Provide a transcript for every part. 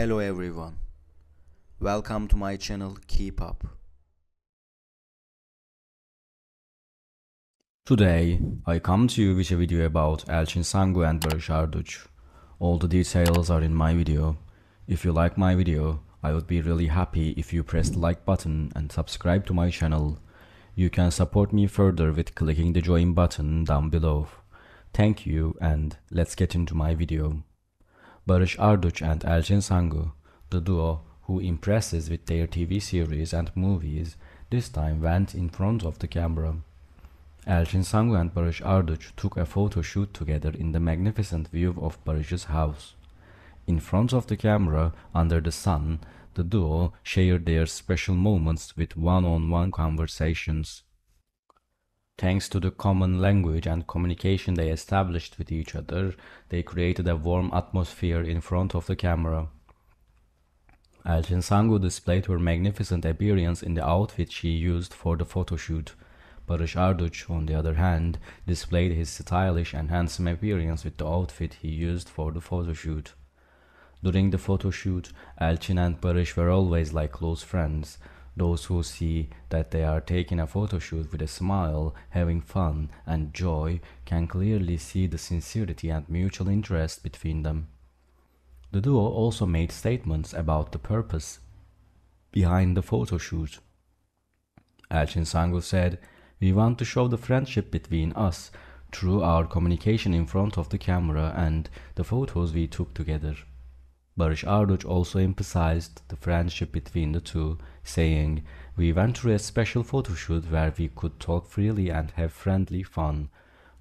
Hello everyone. Welcome to my channel Keep Up. Today, I come to you with a video about Elçin Sangu and Barış. All the details are in my video. If you like my video, I would be really happy if you press the like button and subscribe to my channel. You can support me further with clicking the join button down below. Thank you and let's get into my video. Barış Arduç and Elçin Sangu, the duo who impresses with their TV series and movies, this time went in front of the camera. Elçin Sangu and Barış Arduç took a photo shoot together in the magnificent view of Barış's house. In front of the camera, under the sun, the duo shared their special moments with one-on-one conversations. Thanks to the common language and communication they established with each other, they created a warm atmosphere in front of the camera. Elçin Sangu displayed her magnificent appearance in the outfit she used for the photo shoot. Barış Arduç, on the other hand, displayed his stylish and handsome appearance with the outfit he used for the photo shoot. During the photo shoot, Elçin and Barış were always like close friends, those who see that they are taking a photo shoot with a smile, having fun and joy, can clearly see the sincerity and mutual interest between them. The duo also made statements about the purpose behind the photo shoot. Sangu said, We want to show the friendship between us through our communication in front of the camera and the photos we took together. Barış Arduç also emphasized the friendship between the two, saying, We went through a special photo shoot where we could talk freely and have friendly fun.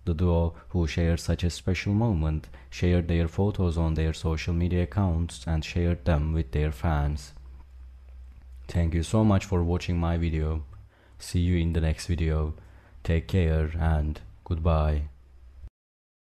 The duo, who shared such a special moment, shared their photos on their social media accounts and shared them with their fans. Thank you so much for watching my video. See you in the next video. Take care and goodbye.